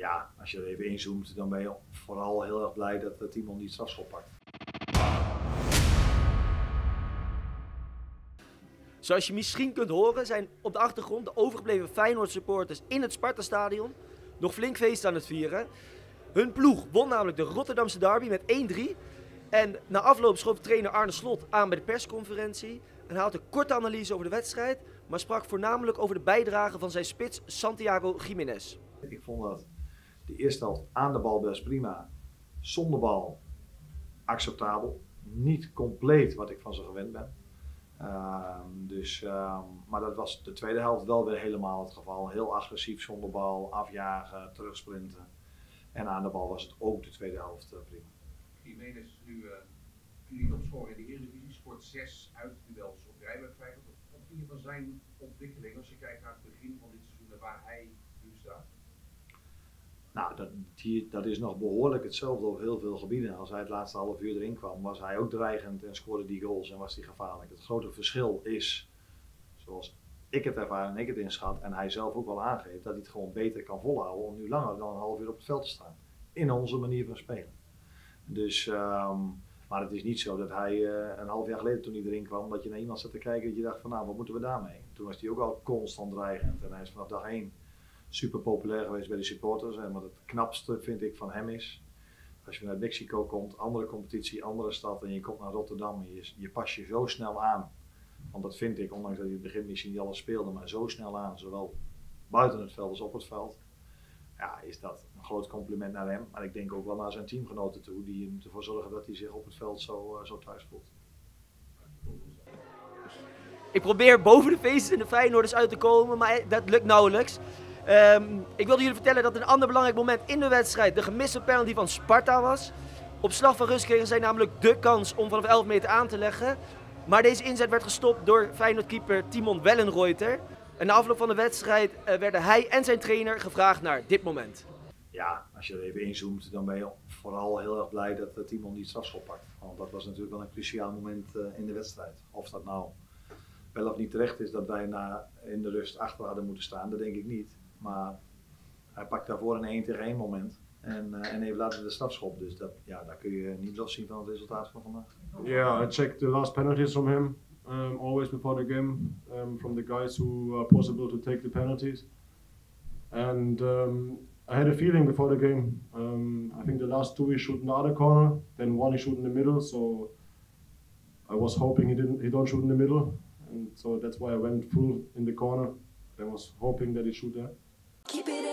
ja, als je er even inzoomt, dan ben je vooral heel erg blij dat uh, Timon die strafschop pakt. Zoals je misschien kunt horen zijn op de achtergrond de overgebleven Feyenoord supporters in het Sparta-stadion nog flink feest aan het vieren. Hun ploeg won namelijk de Rotterdamse derby met 1-3. En na afloop schoof trainer Arne Slot aan bij de persconferentie. En had een korte analyse over de wedstrijd, maar sprak voornamelijk over de bijdrage van zijn spits Santiago Jiménez. Ik vond dat de eerste helft aan de bal best prima. Zonder bal acceptabel. Niet compleet wat ik van ze gewend ben. Uh, dus, uh, maar dat was de tweede helft wel weer helemaal het geval. Heel agressief zonder bal, afjagen, terugsprinten. En aan de bal was het ook de tweede helft uh, prima. Jiménez nu uh, niet opscoren in de Eredivisie, scoort zes uitduels op rij bij Feyenoord. Wat vind van zijn ontwikkeling als je kijkt naar het begin van dit seizoen en waar hij nu staat? Nou, dat, die, dat is nog behoorlijk hetzelfde op heel veel gebieden. Als hij het laatste half uur erin kwam, was hij ook dreigend en scoorde die goals en was hij gevaarlijk. Het grote verschil is, zoals ik het ervaar en ik het inschat, en hij zelf ook wel aangeeft, dat hij het gewoon beter kan volhouden om nu langer dan een half uur op het veld te staan. In onze manier van spelen. Dus, um, maar het is niet zo dat hij uh, een half jaar geleden toen hij erin kwam, dat je naar iemand zat te kijken dat je dacht van nou, wat moeten we daarmee? Toen was hij ook al constant dreigend en hij is vanaf dag één super populair geweest bij de supporters. En wat het knapste vind ik van hem is, als je vanuit Mexico komt, andere competitie, andere stad en je komt naar Rotterdam en je, pas je zo snel aan. Want dat vind ik, ondanks dat hij in het begin misschien niet alles speelde, maar zo snel aan, zowel buiten het veld als op het veld. Ja, is dat een groot compliment naar hem. Maar ik denk ook wel naar zijn teamgenoten toe, die hem ervoor zorgen dat hij zich op het veld zo, uh, zo thuis voelt. Ik probeer boven de feesten en de Feyenoorders uit te komen, maar dat lukt nauwelijks. Um, ik wilde jullie vertellen dat een ander belangrijk moment in de wedstrijd de gemiste penalty van Sparta was. Op slag van rust kregen zij namelijk de kans om vanaf 11 meter aan te leggen. Maar deze inzet werd gestopt door Feyenoord-keeper Timon Wellenreuter. En na afloop van de wedstrijd uh, werden hij en zijn trainer gevraagd naar dit moment. Ja, als je er even inzoomt, dan ben je vooral heel erg blij dat uh, Timon die strafschop pakt. Want dat was natuurlijk wel een cruciaal moment uh, in de wedstrijd. Of dat nou wel of niet terecht is dat wij na, in de rust achter hadden moeten staan, dat denk ik niet. Maar hij pakt daarvoor een 1 tegen 1 moment. En, uh, en heeft later de. Dus dat, ja, kun je niet van het resultaat van vandaag. Yeah, I checked the last penalties from him. Um, always before the game. Um, from the guys who are possible to take the penalties. And um, I had a feeling before the game. Um, I think the last two he shoot in the other corner. Then one he shoot in the middle. So I was hoping he didn't. He don't shoot in the middle. And so that's why I went full in the corner. I was hoping that he shoot there. Keep it